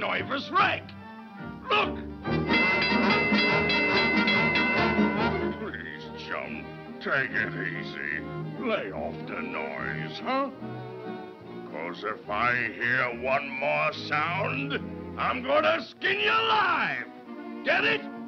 nervous wreck. Look! Please, chum, take it easy. Lay off the noise, huh? Cause if I hear one more sound, I'm gonna skin you alive. Get it?